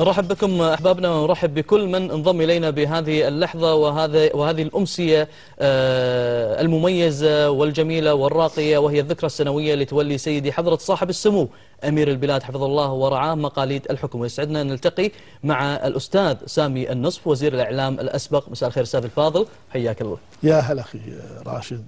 نرحب بكم أحبابنا ونرحب بكل من انضم إلينا بهذه اللحظة وهذا وهذه الأمسية آه، المميزة والجميلة والراقية وهي الذكرى السنوية لتولي سيدي حضرة صاحب السمو أمير البلاد حفظه الله ورعاه مقاليد الحكم. ويسعدنا أن نلتقي مع الأستاذ سامي النصف وزير الإعلام الأسبق. مساء الخير أستاذ الفاضل حياك الله. يا هلا أخي راشد.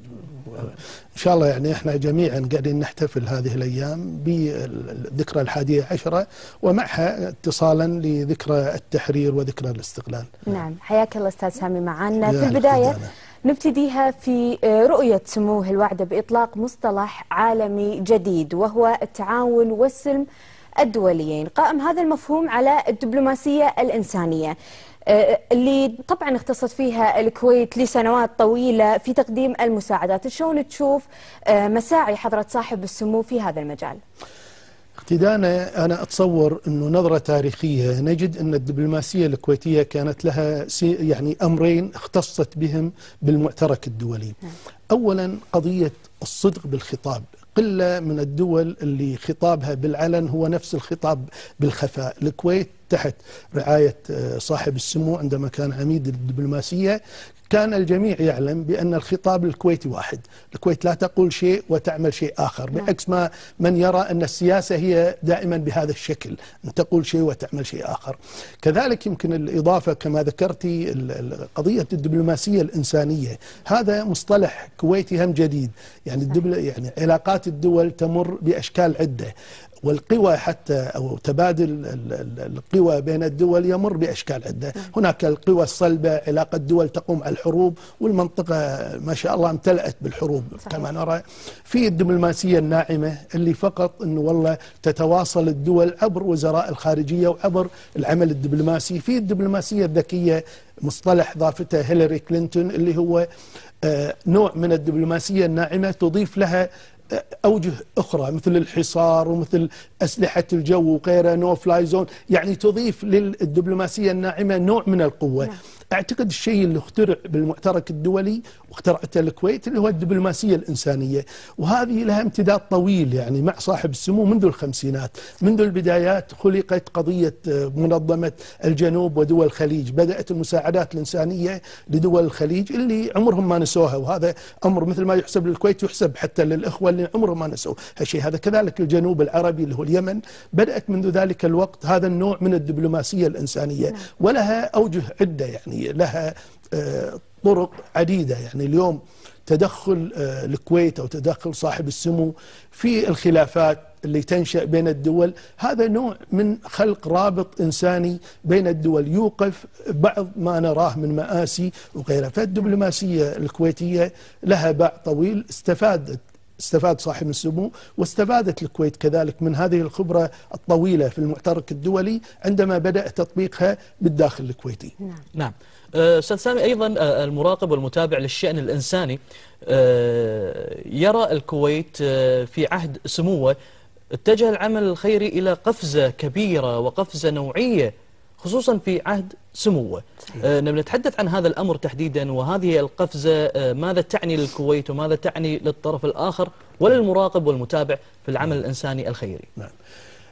إن شاء الله يعني إحنا جميعا قاعدين نحتفل هذه الأيام بالذكرى الحادية عشرة ومعها اتصالا لذكرى التحرير وذكرى الاستقلال. نعم. حياك الله أستاذ سامي معنا في فدانا. نبتديها في رؤية سموه الوعده بإطلاق مصطلح عالمي جديد وهو التعاون والسلم الدوليين قائم هذا المفهوم على الدبلوماسية الإنسانية آه، اللي طبعا اختصت فيها الكويت لسنوات طويلة في تقديم المساعدات شلون تشوف آه، مساعي حضرة صاحب السمو في هذا المجال اقتداء أنا أتصور إنه نظرة تاريخية نجد إن الدبلوماسية الكويتية كانت لها يعني أمرين اختصت بهم بالمعترك الدولي. اولا قضية الصدق بالخطاب. قلة من الدول اللي خطابها بالعلن هو نفس الخطاب بالخفاء، الكويت تحت رعاية آه، صاحب السمو عندما كان عميد الدبلوماسية. كان الجميع يعلم بأن الخطاب الكويتي واحد. الكويت لا تقول شيء وتعمل شيء آخر بعكس ما من يرى أن السياسة هي دائما بهذا الشكل أن تقول شيء وتعمل شيء آخر. كذلك يمكن الإضافة كما ذكرتي قضية الدبلوماسية الإنسانية. هذا مصطلح كويتي هم جديد. يعني الدبل يعني علاقات الدول تمر بأشكال عدة. والقوى حتى أو تبادل ال- ال- القوى بين الدول يمر بأشكال عدة، هناك القوى الصلبة علاقة دول تقوم على الحروب والمنطقة ما شاء الله امتلأت بالحروب صحيح. كما نرى، في الدبلوماسية الناعمة اللي فقط إنه والله تتواصل الدول عبر وزراء الخارجية وعبر العمل الدبلوماسي، في الدبلوماسية الذكية مصطلح ضافته هيلاري كلينتون اللي هو آه، نوع من الدبلوماسية الناعمة تضيف لها أوجه أخرى مثل الحصار ومثل أسلحة الجو وغيرها no fly zone يعني تضيف للدبلوماسية الناعمة نوع من القوة. نعم. أعتقد الشيء اللي اخترع بالمعترك الدولي واخترعته الكويت اللي هو الدبلوماسية الإنسانية. وهذه لها امتداد طويل يعني مع صاحب السمو منذ الخمسينات. منذ البدايات خلقت قضية آه، منظمة الجنوب ودول الخليج. بدأت المساعدات الإنسانية لدول الخليج اللي عمرهم ما نسوها. وهذا أمر مثل ما يحسب للكويت يحسب حتى للإخوة اللي عمرهم ما نسوا هالشيء. هذا كذلك الجنوب العربي اللي هو اليمن. بدأت منذ ذلك الوقت هذا النوع من الدبلوماسية الإنسانية. ولها أوجه عدة يعني. لها آه، طرق عديدة. يعني اليوم تدخل آه، الكويت أو تدخل صاحب السمو في الخلافات اللي تنشأ بين الدول. هذا نوع من خلق رابط إنساني بين الدول. يوقف بعض ما نراه من مآسي وغيرها. فالدبلوماسية الكويتية لها باع طويل استفادت استفاد صاحب السمو واستفادت الكويت كذلك من هذه الخبرة الطويلة في المعترك الدولي عندما بدأ تطبيقها بالداخل الكويتي. نعم. آه، أستاذ سامي أيضا آه، المراقب والمتابع للشأن الإنساني آه، يرى الكويت في عهد سموه اتجه العمل الخيري إلى قفزة كبيرة وقفزة نوعية خصوصا في عهد سموه. آه، نبي نتحدث عن هذا الأمر تحديدا وهذه القفزة آه، ماذا تعني للكويت وماذا تعني للطرف الآخر وللمراقب والمتابع في العمل الإنساني الخيري. نعم.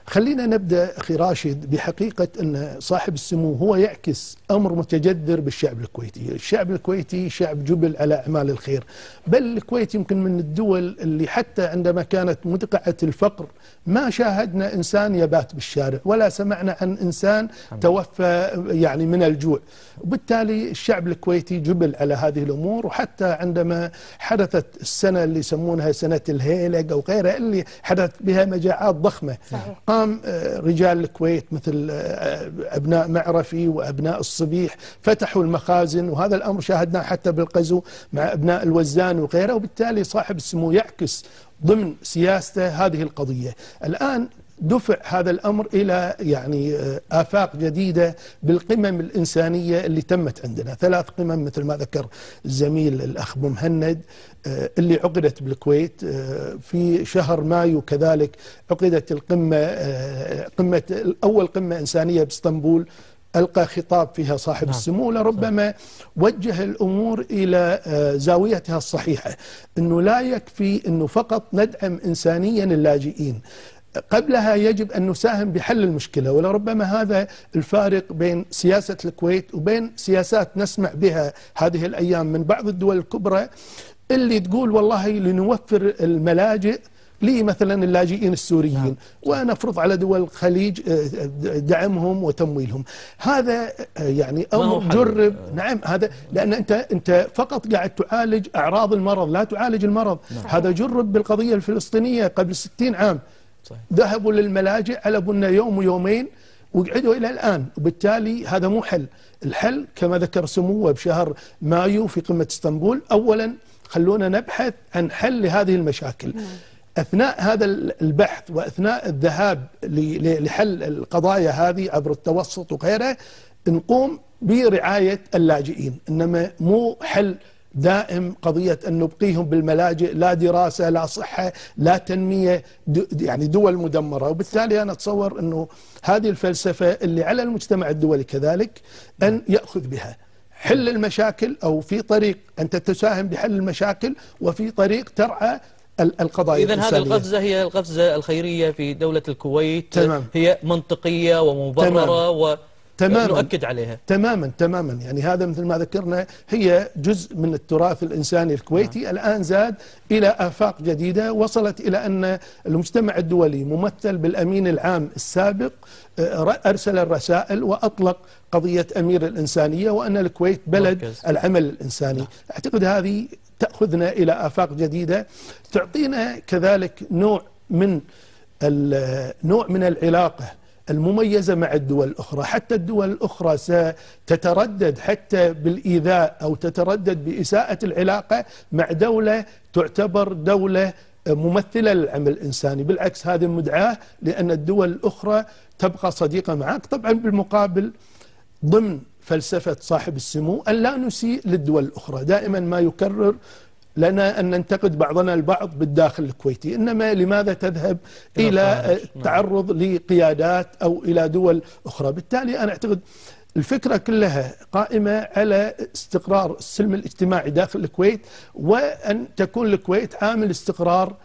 خلينا نبدأ أخي راشد بحقيقة أن صاحب السمو هو يعكس أمر متجذر بالشعب الكويتي، الشعب الكويتي شعب جبل على أعمال الخير، بل الكويت يمكن من الدول اللي حتى عندما كانت مدقعة الفقر ما شاهدنا إنسان يبات بالشارع ولا سمعنا عن إنسان توفى يعني من الجوع، وبالتالي الشعب الكويتي جبل على هذه الأمور وحتى عندما حدثت السنة اللي يسمونها سنة الهيلق أو غيرها اللي حدث بها مجاعات ضخمة. صحيح. قام آه، رجال الكويت مثل آه، أبناء معرفي وأبناء الصبيح فتحوا المخازن وهذا الأمر شاهدناه حتى بالقزو مع أبناء الوزان وغيره وبالتالي صاحب السمو يعكس ضمن سياسته هذه القضية. الآن دفع هذا الأمر إلى يعني آه، آفاق جديدة بالقمم الإنسانية اللي تمت عندنا، ثلاث قمم مثل ما ذكر الزميل الأخ مهند آه، اللي عقدت بالكويت آه، في شهر مايو كذلك عقدت القمة قمة اول قمة إنسانية بإسطنبول ألقى خطاب فيها صاحب نعم. السمو لربما وجه الأمور إلى آه، زاويتها الصحيحة أنه لا يكفي أنه فقط ندعم إنسانيا اللاجئين قبلها يجب أن نساهم بحل المشكلة ولربما هذا الفارق بين سياسة الكويت وبين سياسات نسمع بها هذه الأيام من بعض الدول الكبرى اللي تقول والله لنوفر الملاجئ لمثلا اللاجئين السوريين نعم. ونفرض على دول الخليج آه، دعمهم وتمويلهم هذا آه، يعني أمر جرب نعم هذا لأن أنت أنت فقط قاعد تعالج أعراض المرض لا تعالج المرض نعم. هذا جرب بالقضية الفلسطينية قبل 60 عام صحيح. ذهبوا للملاجئ على بنا يوم ويومين وقعدوا إلى الآن وبالتالي هذا مو حل الحل كما ذكر سموه بشهر مايو في قمة إسطنبول اولا خلونا نبحث عن حل لهذه المشاكل نعم. أثناء هذا البحث وأثناء الذهاب لحل القضايا هذه عبر التوسط وغيره نقوم برعاية اللاجئين. إنما مو حل دائم قضية أن نبقيهم بالملاجئ لا دراسة لا صحة لا تنمية يعني دول مدمرة. وبالتالي أنا أتصور أنه هذه الفلسفة اللي على المجتمع الدولي كذلك أن يأخذ بها. حل المشاكل أو في طريق أنت تساهم بحل المشاكل وفي طريق ترعى القضايا إذا هذه القفزة هي القفزة الخيرية في دولة الكويت. تمام. هي منطقية ومبررة و تماما. نؤكد عليها. تماما تماما. يعني هذا مثل ما ذكرنا هي جزء من التراث الإنساني الكويتي. نعم. الآن زاد إلى آفاق جديدة. وصلت إلى أن المجتمع الدولي ممثل بالأمين العام السابق آه، أرسل الرسائل وأطلق قضية أمير الإنسانية وأن الكويت بلد مركز. العمل الإنساني. نعم. أعتقد هذه تأخذنا إلى آفاق جديدة. تعطينا كذلك نوع من نوع من العلاقة المميزة مع الدول الأخرى. حتى الدول الأخرى ستتردد حتى بالإيذاء أو تتردد بإساءة العلاقة مع دولة تعتبر دولة ممثلة للعمل الإنساني. بالعكس هذه مدعاة لأن الدول الأخرى تبقى صديقة معك. طبعا بالمقابل ضمن فلسفة صاحب السمو أن لا نسيء للدول الأخرى. دائما ما يكرر لنا أن ننتقد بعضنا البعض بالداخل الكويتي. إنما لماذا تذهب إلى التعرض نعم. لقيادات أو إلى دول أخرى؟ بالتالي أنا أعتقد الفكرة كلها قائمة على استقرار السلم الاجتماعي داخل الكويت وأن تكون الكويت عامل استقرار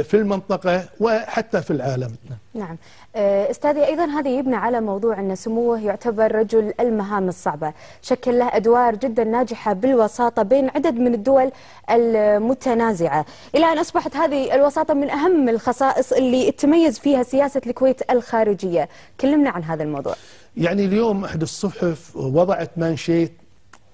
في المنطقة وحتى في العالم. نعم. آه، أستاذي أيضا هذا يبنى على موضوع أن سموه يعتبر رجل المهام الصعبة، شكل له أدوار جدا ناجحة بالوساطة بين عدد من الدول المتنازعة، إلى أن أصبحت هذه الوساطة من أهم الخصائص اللي تميز فيها سياسة الكويت الخارجية، كلمنا عن هذا الموضوع. يعني اليوم أحد الصحف وضعت مانشيت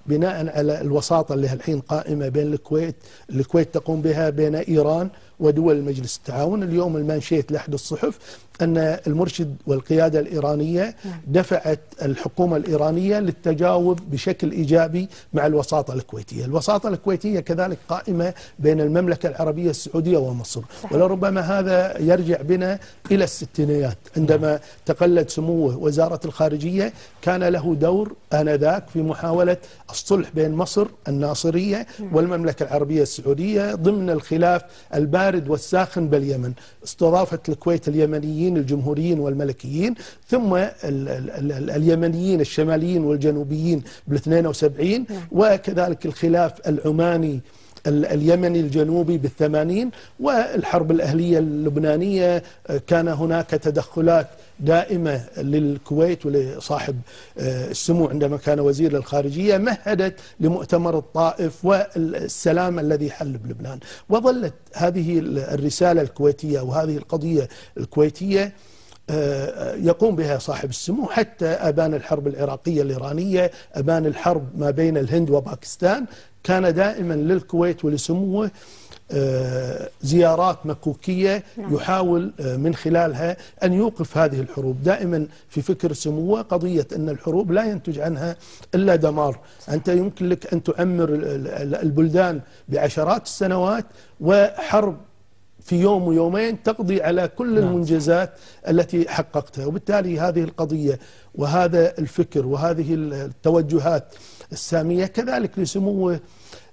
بناء على الوساطة اللي الحين قائمة بين الكويت، الكويت تقوم بها بين إيران ودول مجلس التعاون. اليوم المانشيت لأحد الصحف أن المرشد والقيادة الإيرانية نعم. دفعت الحكومة الإيرانية للتجاوب بشكل إيجابي مع الوساطة الكويتية. الوساطة الكويتية كذلك قائمة بين المملكة العربية السعودية ومصر. ولربما هذا يرجع بنا إلى الستينيات. عندما تقلد سموه وزارة الخارجية كان له دور آنذاك في محاولة الصلح بين مصر الناصرية نعم. والمملكة العربية السعودية ضمن الخلاف البارد والساخن باليمن استضافت الكويت اليمنيين الجمهوريين والملكيين ثم ال ال ال اليمنيين الشماليين والجنوبيين بال 72 نعم. وكذلك الخلاف العماني اليمني الجنوبي بالثمانين والحرب الأهلية اللبنانية كان هناك تدخلات دائمة للكويت ولصاحب آه، السمو عندما كان وزير الخارجية مهدت لمؤتمر الطائف والسلام الذي حل بلبنان. وظلت هذه الرسالة الكويتية وهذه القضية الكويتية آه، يقوم بها صاحب السمو حتى أبان الحرب العراقية الإيرانية أبان الحرب ما بين الهند وباكستان كان دائما للكويت ولسموه آه، زيارات مكوكية نعم. يحاول آه، من خلالها أن يوقف هذه الحروب دائما في فكر سموه قضية أن الحروب لا ينتج عنها إلا دمار. أنت يمكن لك أن تعمر البلدان بعشرات السنوات وحرب في يوم ويومين تقضي على كل نعم. المنجزات التي حققتها وبالتالي هذه القضية وهذا الفكر وهذه التوجهات السامية كذلك لسموه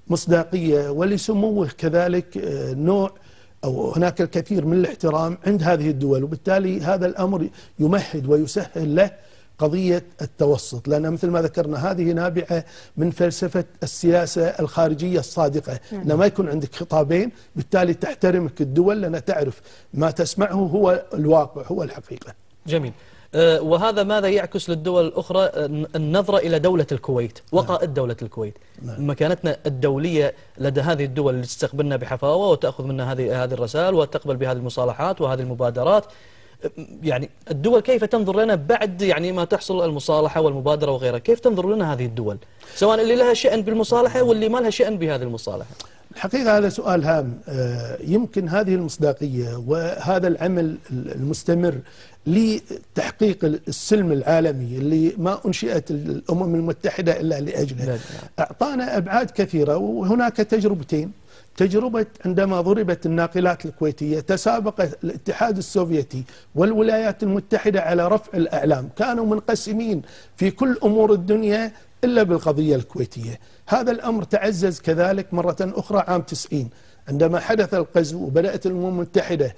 مصداقية ولسموه كذلك آه، نوع أو هناك الكثير من الاحترام عند هذه الدول. وبالتالي هذا الأمر يمهد ويسهل له قضية التوسط. لأن مثل ما ذكرنا هذه نابعة من فلسفة السياسة الخارجية الصادقة. أن ما يكون عندك خطابين بالتالي تحترمك الدول لأن تعرف ما تسمعه هو الواقع هو الحقيقة. جميل. وهذا ماذا يعكس للدول الأخرى؟ آه، النظرة إلى دولة الكويت وقائد دولة الكويت. نعم. مكانتنا الدولية لدى هذه الدول اللي تستقبلنا بحفاوة وتأخذ منا هذه هذه الرسائل وتقبل بهذه المصالحات وهذه المبادرات. آه، يعني الدول كيف تنظر لنا بعد يعني ما تحصل المصالحة والمبادرة وغيرها؟ كيف تنظر لنا هذه الدول؟ سواء اللي لها شأن بالمصالحة واللي ما لها شأن بهذه المصالحة. الحقيقة هذا سؤال هام. آه، يمكن هذه المصداقية وهذا العمل المستمر لتحقيق السلم العالمي اللي ما أنشئت الأمم المتحدة إلا لأجله. أعطانا أبعاد كثيرة وهناك تجربتين. تجربة عندما ضربت الناقلات الكويتية تسابق الاتحاد السوفيتي والولايات المتحدة على رفع الأعلام. كانوا منقسمين في كل أمور الدنيا إلا بالقضية الكويتية. هذا الأمر تعزز كذلك مرة أخرى عام 90 عندما حدث الغزو وبدأت الأمم المتحدة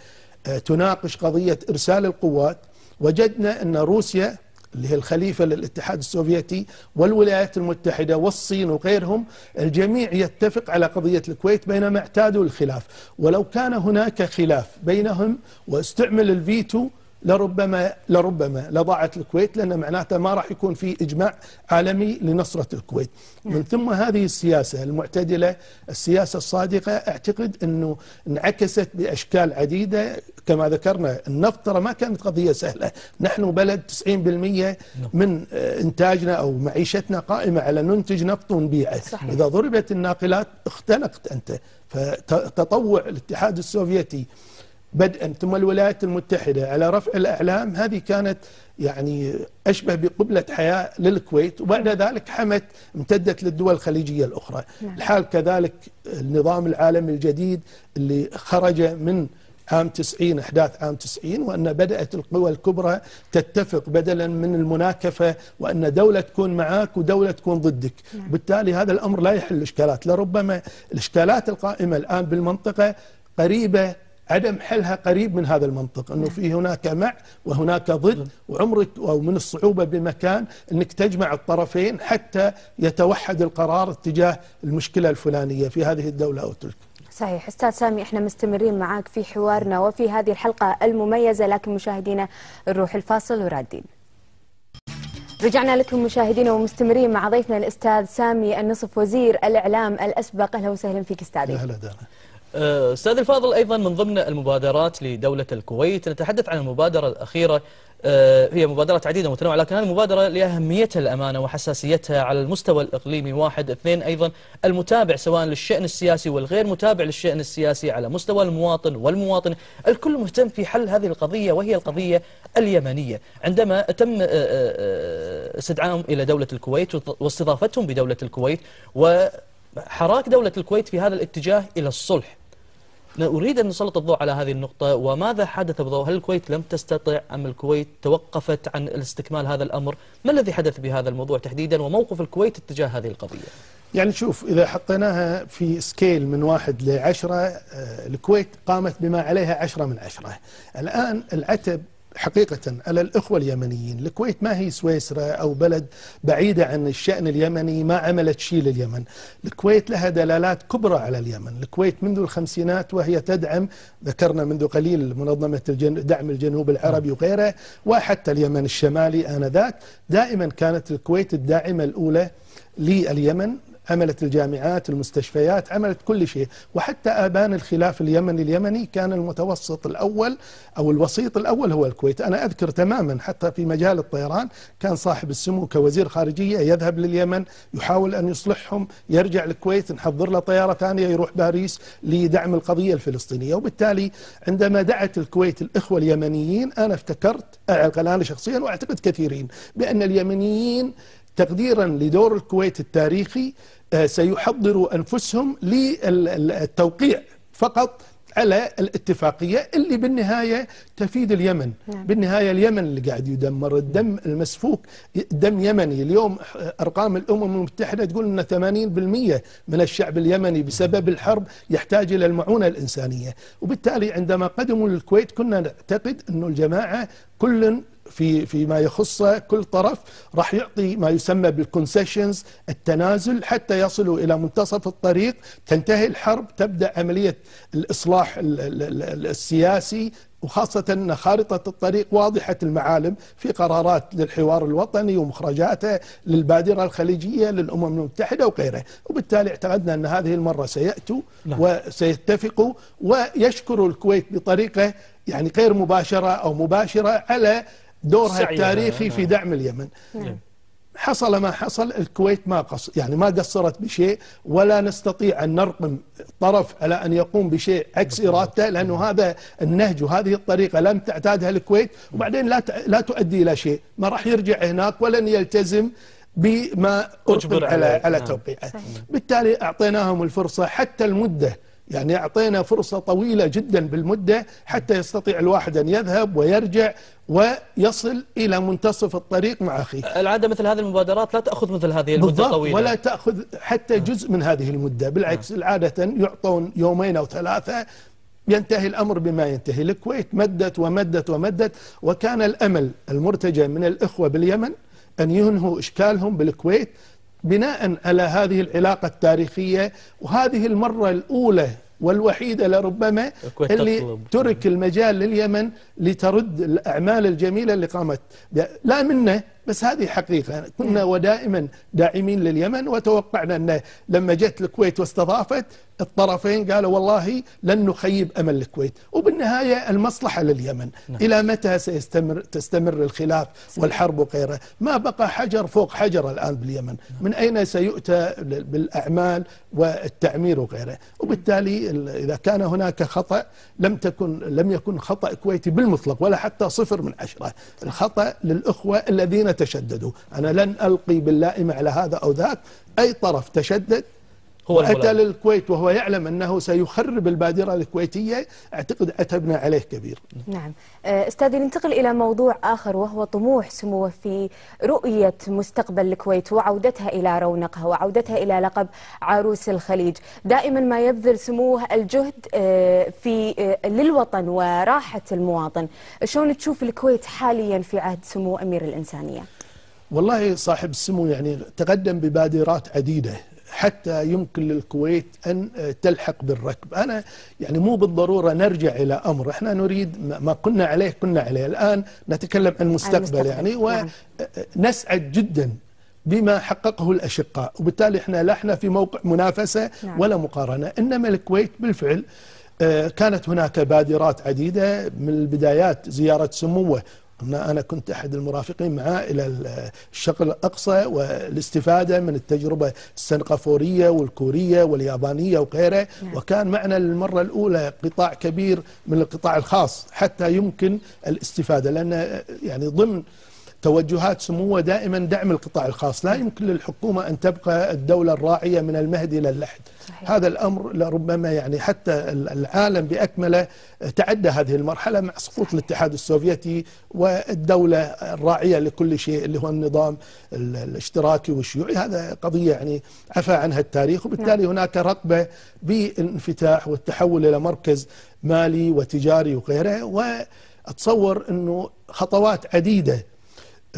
آه، تناقش قضية إرسال القوات وجدنا أن روسيا اللي هي الخليفة للاتحاد السوفيتي والولايات المتحدة والصين وغيرهم الجميع يتفق على قضية الكويت بينما اعتادوا الخلاف. ولو كان هناك خلاف بينهم واستعمل الفيتو لربما لربما لضاعت الكويت لأن معناته ما راح يكون في إجماع عالمي لنصرة الكويت. من ثم هذه السياسة المعتدلة، السياسة الصادقة أعتقد أنه انعكست بأشكال عديدة كما ذكرنا النفط ترى ما كانت قضية سهلة، نحن بلد 90% من آه، إنتاجنا أو معيشتنا قائمة على ننتج نفط ونبيعه، صحيح. إذا ضربت الناقلات اختنقت أنت، فتطوع الاتحاد السوفيتي بدءا ثم الولايات المتحدة على رفع الأعلام هذه كانت يعني أشبه بقبلة حياة للكويت وبعد ذلك حمت امتدت للدول الخليجية الأخرى نعم. الحال كذلك النظام العالمي الجديد اللي خرج من عام 90 أحداث عام 90 وأن بدأت القوى الكبرى تتفق بدلا من المناكفة وأن دولة تكون معاك ودولة تكون ضدك نعم. بالتالي هذا الأمر لا يحل إشكالات لربما الإشكالات القائمة الآن بالمنطقة قريبة عدم حلها قريب من هذا المنطق إنه في هناك مع وهناك ضد وعمرك أو من الصعوبة بمكان إنك تجمع الطرفين حتى يتوحد القرار اتجاه المشكلة الفلانية في هذه الدولة أو تلك. صحيح. أستاذ سامي إحنا مستمرين معاك في حوارنا وفي هذه الحلقة المميزة لكن مشاهدينا نروح الفاصل ورادين. رجعنا لكم مشاهدينا ومستمرين مع ضيفنا الأستاذ سامي النصف وزير الإعلام الأسبق. أهلا وسهلا فيك أستاذي. أهلا دانا. آه، أستاذ الفاضل أيضا من ضمن المبادرات لدولة الكويت. نتحدث عن المبادرة الأخيرة. آه، هي مبادرات عديدة متنوعه لكن هذه المبادرة لاهميتها الأمانة وحساسيتها على المستوى الإقليمي واحد. اثنين أيضا المتابع سواء للشأن السياسي والغير متابع للشأن السياسي على مستوى المواطن والمواطن. الكل مهتم في حل هذه القضية وهي القضية اليمنية. عندما تم آه، استدعائهم إلى دولة الكويت واستضافتهم بدولة الكويت وحراك دولة الكويت في هذا الاتجاه إلى الصلح. أريد أن نسلط الضوء على هذه النقطة وماذا حدث بالضبط هل الكويت لم تستطع أم الكويت توقفت عن الاستكمال هذا الأمر؟ ما الذي حدث بهذا الموضوع تحديدا وموقف الكويت اتجاه هذه القضية؟ يعني شوف إذا حطيناها في scale من واحد لعشرة آه، الكويت قامت بما عليها عشرة من عشرة. الآن العتب حقيقة على الإخوة اليمنيين الكويت ما هي سويسرا أو بلد بعيدة عن الشأن اليمني ما عملت شيء لليمن. الكويت لها دلالات كبرى على اليمن. الكويت منذ الخمسينات وهي تدعم ذكرنا منذ قليل منظمة الجن... دعم الجنوب العربي وغيره وحتى اليمن الشمالي آنذاك. دائما كانت الكويت الداعمة الأولى لليمن. عملت الجامعات المستشفيات عملت كل شيء. وحتى آبان الخلاف اليمني اليمني كان المتوسط الأول أو الوسيط الأول هو الكويت. أنا أذكر تماما حتى في مجال الطيران كان صاحب السمو كوزير خارجية يذهب لليمن يحاول أن يصلحهم يرجع الكويت نحضر له طيارة ثانية يروح باريس لدعم القضية الفلسطينية. وبالتالي عندما دعت الكويت الإخوة اليمنيين أنا افتكرت أنا شخصيا وأعتقد كثيرين بأن اليمنيين تقديرا لدور الكويت التاريخي آه، سيحضروا أنفسهم للتوقيع فقط على الاتفاقية اللي بالنهاية تفيد اليمن. نعم. بالنهاية اليمن اللي قاعد يدمر الدم المسفوك دم يمني. اليوم أرقام الأمم المتحدة تقول أن 80% من الشعب اليمني بسبب الحرب يحتاج إلى المعونة الإنسانية. وبالتالي عندما قدموا للكويت كنا نعتقد أن الجماعة كل في فيما يخص كل طرف راح يعطي ما يسمى بالكونسيشنز التنازل حتى يصلوا إلى منتصف الطريق. تنتهي الحرب تبدأ عملية الإصلاح السياسي وخاصة أن خارطة الطريق واضحة المعالم في قرارات للحوار الوطني ومخرجاته للبادرة الخليجية للأمم المتحدة وغيره وبالتالي اعتقدنا أن هذه المرة سيأتوا نعم. وسيتفقوا ويشكروا الكويت بطريقة يعني غير مباشرة أو مباشرة على دورها التاريخي في نعم. دعم اليمن نعم. حصل ما حصل الكويت ما قص يعني ما قصرت بشيء ولا نستطيع أن نرقم طرف على أن يقوم بشيء عكس إرادته لأنه هذا النهج وهذه الطريقة لم تعتادها الكويت وبعدين لا لا تؤدي إلى شيء. ما راح يرجع هناك ولن يلتزم بما أجبر على على نعم. توقيعه. بالتالي أعطيناهم الفرصة حتى المدة يعني أعطينا فرصة طويلة جدا بالمدة حتى يستطيع الواحد أن يذهب ويرجع ويصل إلى منتصف الطريق مع أخيه العادة مثل هذه المبادرات لا تأخذ مثل هذه المدة الطويلة ولا تأخذ حتى آه. جزء من هذه المدة بالعكس آه. عادة يعطون يومين أو ثلاثة ينتهي الأمر بما ينتهي الكويت مدت ومدت ومدت وكان الأمل المرتجى من الإخوة باليمن أن ينهوا إشكالهم بالكويت بناء على هذه العلاقة التاريخية وهذه المرة الأولى والوحيدة لربما اللي ترك المجال لليمن لترد الأعمال الجميلة اللي قامت لا منا بس هذه حقيقة. كنا نعم. ودائما داعمين لليمن وتوقعنا أنه لما جت الكويت واستضافت الطرفين قالوا والله لن نخيب أمل الكويت. وبالنهاية المصلحة لليمن. نعم. إلى متى سيستمر تستمر الخلاف والحرب وغيره ما بقى حجر فوق حجر الآن باليمن. من أين سيؤتى بالأعمال والتعمير وغيره؟ وبالتالي إذا كان هناك خطأ لم تكن لم يكن خطأ كويتي بالمطلق ولا حتى صفر من عشرة. الخطأ للأخوة الذين تشددوا. أنا لن ألقي باللائمة على هذا أو ذاك. أي طرف تشدد هو أتى للكويت وهو يعلم أنه سيخرب البادرة الكويتية. أعتقد عتبنا عليه كبير. نعم. أه، أستاذي ننتقل إلى موضوع آخر وهو طموح سموه في رؤية مستقبل الكويت وعودتها إلى رونقها وعودتها إلى لقب عروس الخليج. دائما ما يبذل سموه الجهد أه، في أه، للوطن وراحة المواطن. شلون تشوف الكويت حاليا في عهد سمو أمير الإنسانية؟ والله صاحب السمو يعني تقدم ببادرات عديدة. حتى يمكن للكويت أن تلحق بالركب. أنا يعني مو بالضرورة نرجع إلى أمر. إحنا نريد ما كنا عليه كنا عليه. الآن نتكلم عن المستقبل يعني نعم. ونسعد جدا بما حققه الأشقاء. وبالتالي إحنا لا إحنا في موقع منافسة نعم. ولا مقارنة. إنما الكويت بالفعل آه، كانت هناك بادرات عديدة من البدايات زيارة سموة أنا كنت أحد المرافقين معه إلى الشرق الأقصى والاستفادة من التجربة السنغافورية والكورية واليابانية وغيرها نعم. وكان معنا للمرة الأولى قطاع كبير من القطاع الخاص حتى يمكن الاستفادة لأن يعني ضمن توجهات سموه دائما دعم القطاع الخاص لا يمكن للحكومة أن تبقى الدولة الراعية من المهد إلى اللحد صحيح. هذا الأمر لربما يعني حتى العالم بأكمله تعدى هذه المرحلة مع سقوط الاتحاد السوفيتي والدولة الراعية لكل شيء اللي هو النظام الاشتراكي والشيوعي هذا قضية يعني عفى عنها التاريخ وبالتالي نعم. هناك رغبة بالانفتاح والتحول إلى مركز مالي وتجاري وغيره وأتصور أنه خطوات عديدة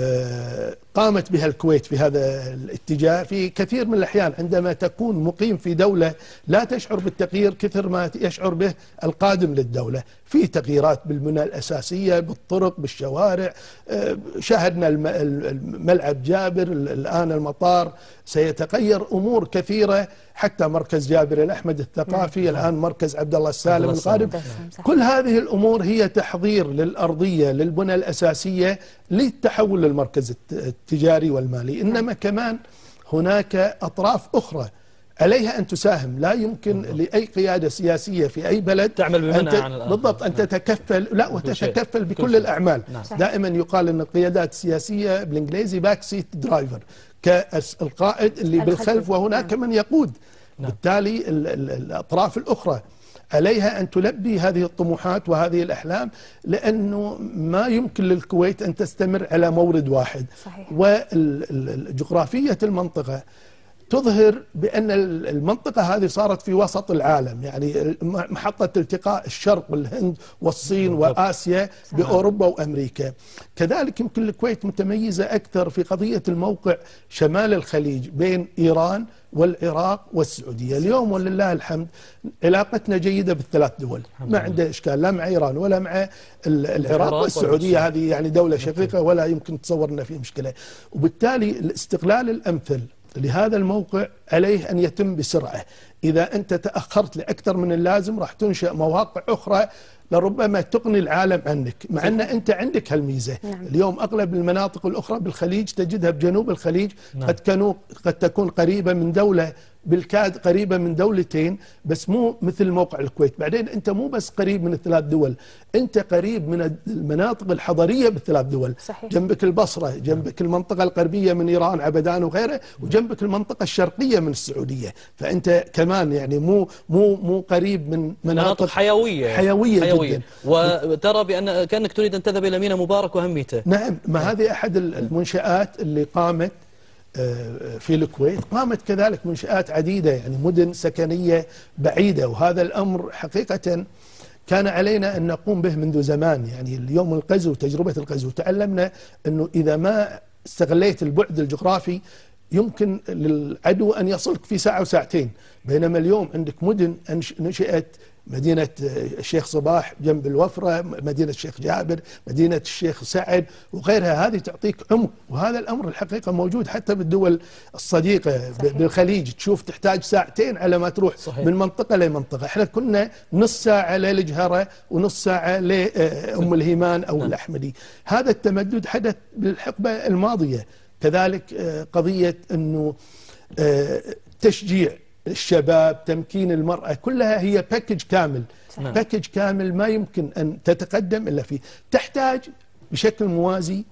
آه، قامت بها الكويت في هذا الاتجاه في كثير من الأحيان عندما تكون مقيم في دولة لا تشعر بالتغيير كثر ما يشعر به القادم للدولة. في تغييرات بالبنى الأساسية بالطرق بالشوارع. آه، شاهدنا الملعب جابر الآن المطار سيتغير أمور كثيرة. حتى مركز جابر الأحمد الثقافي نعم. الآن مركز عبد الله السالم الغارب. كل هذه الأمور هي تحضير للأرضية للبنى الأساسية للتحول للمركز التجاري والمالي. إنما كمان هناك أطراف أخرى عليها أن تساهم. لا يمكن لأي قيادة سياسية في أي بلد تعمل بمنع عن بالضبط أن نعم. تتكفل لا وتتكفل بكل الأعمال. نعم. دائما يقال أن القيادات السياسية بالإنجليزي back seat driver كالقائد اللي بالخلف وهناك نعم. من يقود. نعم. بالتالي الأطراف الأخرى عليها أن تلبي هذه الطموحات وهذه الأحلام لأنه ما يمكن للكويت أن تستمر على مورد واحد. صحيح. وجغرافية المنطقة تظهر بأن المنطقة هذه صارت في وسط العالم. يعني محطة التقاء الشرق والهند والصين وآسيا بأوروبا وأمريكا. كذلك يمكن الكويت متميزة أكثر في قضية الموقع شمال الخليج بين إيران والعراق والسعودية. اليوم ولله الحمد علاقتنا جيدة بالثلاث دول. ما عنده إشكال لا مع إيران ولا مع العراق والسعودية. هذه يعني دولة شقيقة ولا يمكن تصور أن في مشكلة. وبالتالي الاستغلال الأمثل لهذا الموقع عليه أن يتم بسرعة إذا أنت تأخرت لأكثر من اللازم راح تنشأ مواقع أخرى لربما تغني العالم عنك مع أن أنت عندك هالميزة نعم. اليوم أغلب المناطق الأخرى بالخليج تجدها بجنوب الخليج نعم. قد, كانوا قد تكون قريبة من دولة بالكاد قريبة من دولتين بس مو مثل موقع الكويت. بعدين أنت مو بس قريب من الثلاث دول أنت قريب من المناطق الحضرية بالثلاث دول. صحيح. جنبك البصرة جنبك المنطقة الغربية من إيران عبدان وغيره وجنبك المنطقة الشرقية من السعودية. فأنت كمان يعني مو مو مو قريب من مناطق, مناطق حيوية. حيوية, حيوية. جدا وترى بأن كأنك تريد أن تذهب إلى مينا مبارك وهميته. نعم. ما هذه أحد المنشآت اللي قامت في الكويت قامت كذلك منشآت عديدة يعني مدن سكنية بعيدة وهذا الأمر حقيقة كان علينا أن نقوم به منذ زمان. يعني اليوم الغزو تجربة الغزو تعلمنا أنه إذا ما استغليت البعد الجغرافي يمكن للعدو أن يصلك في ساعة وساعتين. بينما اليوم عندك مدن نشأت مدينة الشيخ صباح جنب الوفرة مدينة الشيخ جابر مدينة الشيخ سعد وغيرها هذه تعطيك عمق وهذا الأمر الحقيقة موجود حتى بالدول الصديقة صحيح. بالخليج تشوف تحتاج ساعتين على ما تروح صحيح. من منطقة لمنطقة إحنا كنا نص ساعة للجهرة ونص ساعة لأم الهيمان أو نعم. الأحمدي هذا التمدد حدث بالحقبة الماضية كذلك آه، قضية أنه آه، تشجيع الشباب تمكين المرأة كلها هي package كامل. نعم. package كامل ما يمكن أن تتقدم إلا فيه. تحتاج بشكل موازي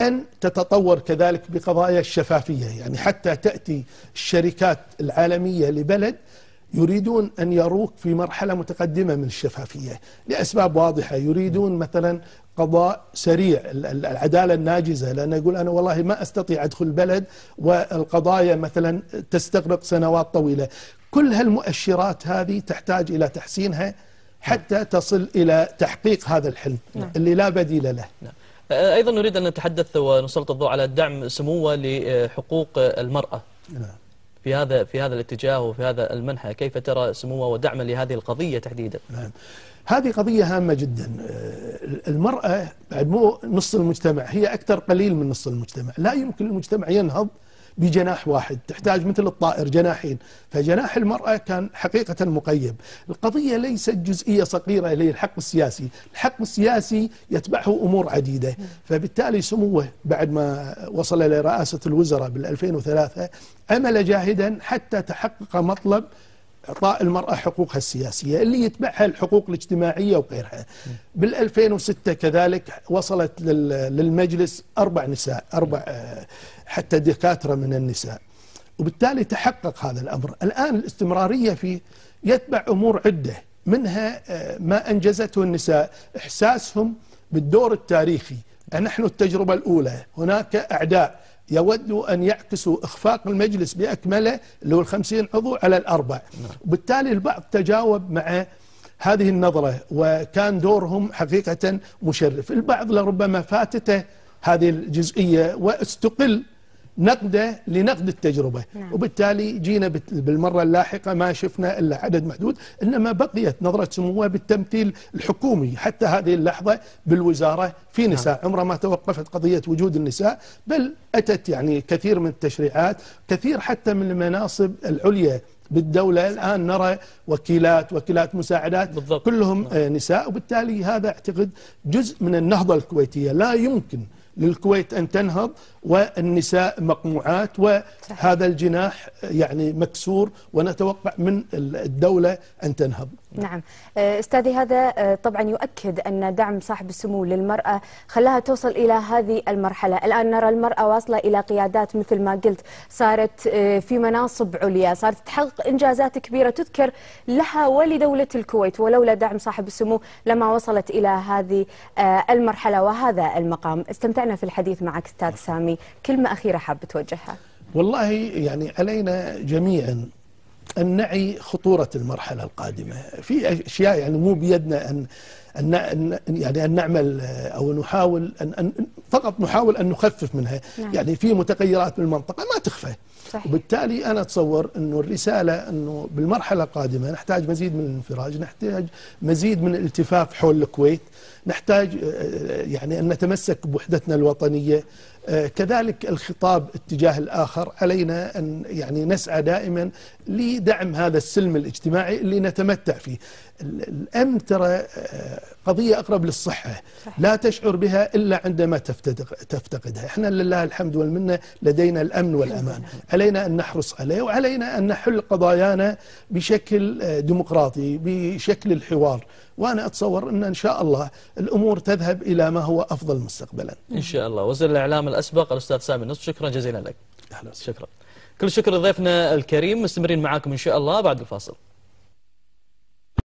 أن تتطور كذلك بقضايا الشفافية. يعني حتى تأتي الشركات العالمية لبلد يريدون أن يروك في مرحلة متقدمة من الشفافية. لأسباب واضحة. يريدون مثلا قضاء سريع العدالة الناجزة. لأن يقول أنا والله ما أستطيع أدخل البلد والقضايا مثلا تستغرق سنوات طويلة. كل هالمؤشرات هذه تحتاج إلى تحسينها حتى تصل إلى تحقيق هذا الحلم نعم. اللي لا بديل له. نعم. أيضا نريد أن نتحدث ونسلط الضوء على دعم سموه لحقوق المرأة. نعم. في هذا في هذا الاتجاه وفي هذا المنحى كيف ترى سموه ودعما لهذه القضية تحديدا؟ نعم. هذه قضية هامة جدا. المرأة بعد مو نص المجتمع هي أكثر قليل من نص المجتمع. لا يمكن المجتمع ينهض بجناح واحد تحتاج مثل الطائر جناحين. فجناح المرأة كان حقيقة مقيب القضية ليست جزئية صغيرة اللي الحق السياسي. الحق السياسي يتبعه أمور عديدة. فبالتالي سموه بعد ما وصل لرئاسة الوزراء بال 2003 عمل جاهدا حتى تحقق مطلب إعطاء المرأة حقوقها السياسية اللي يتبعها الحقوق الاجتماعية وغيرها. بال 2006 كذلك وصلت للمجلس أربع نساء أربع حتى دكاترة من النساء. وبالتالي تحقق هذا الأمر. الآن الاستمرارية فيه يتبع أمور عدة منها آه، ما أنجزته النساء إحساسهم بالدور التاريخي. نحن التجربة الأولى. هناك أعداء يودوا أن يعكسوا إخفاق المجلس بأكمله اللي هو الخمسين عضو على الأربع. وبالتالي البعض تجاوب مع هذه النظرة وكان دورهم حقيقة مشرف. البعض لربما فاتته هذه الجزئية واستقل نقده لنقد التجربة نعم. وبالتالي جينا بالمرة اللاحقة ما شفنا إلا عدد محدود إنما بقيت نظرة سموه بالتمثيل الحكومي حتى هذه اللحظة بالوزارة في نعم. نساء نعم. عمرها ما توقفت قضية وجود النساء بل أتت يعني كثير من التشريعات كثير حتى من المناصب العليا بالدولة الآن نرى وكيلات وكيلات مساعدات بالضبط. كلهم نعم. نساء وبالتالي هذا أعتقد جزء من النهضة الكويتية لا يمكن للكويت أن تنهض والنساء مقموعات وهذا الجناح يعني مكسور ونتوقع من الدولة أن تنهض. نعم. آه، أستاذي هذا آه، طبعا يؤكد أن دعم صاحب السمو للمرأة خلاها توصل إلى هذه المرحلة. الآن نرى المرأة واصلة إلى قيادات مثل ما قلت صارت آه، في مناصب عليا صارت تحقق إنجازات كبيرة تذكر لها ولدولة الكويت ولولا دعم صاحب السمو لما وصلت إلى هذه المرحلة وهذا المقام. استمتعنا في الحديث معك أستاذ سامي. كلمة أخيرة حاب توجهها. والله يعني علينا جميعا أن نعي خطورة المرحلة القادمة. في أشياء يعني مو بيدنا أن أن- يعني أن نعمل أو نحاول أن, أن فقط نحاول أن نخفف منها نعم. يعني في متغيرات بالمنطقة ما تخفى صحيح. وبالتالي أنا أتصور أنه الرسالة أنه بالمرحلة القادمة نحتاج مزيد من الانفراج نحتاج مزيد من الالتفاف حول الكويت نحتاج آه، يعني أن نتمسك بوحدتنا الوطنية آه، كذلك الخطاب اتجاه الآخر علينا أن يعني نسعى دائما لدعم هذا السلم الاجتماعي اللي نتمتع فيه ال- الأمن ترى آه، قضية أقرب للصحة صحيح. لا تشعر بها إلا عندما تفتقد- تفتقدها. إحنا لله الحمد والمنة لدينا الأمن والأمان. علينا أن نحرص عليه وعلينا أن نحل قضايانا بشكل آه، ديمقراطي بشكل الحوار. وأنا أتصور أن إن شاء الله الأمور تذهب إلى ما هو أفضل مستقبلا. إن شاء الله. وزير الإعلام الأسبق الأستاذ سامي نصف. شكرا جزيلا لك. أهلا وسهلا. شكرا. كل شكر لضيفنا الكريم مستمرين معاكم إن شاء الله بعد الفاصل.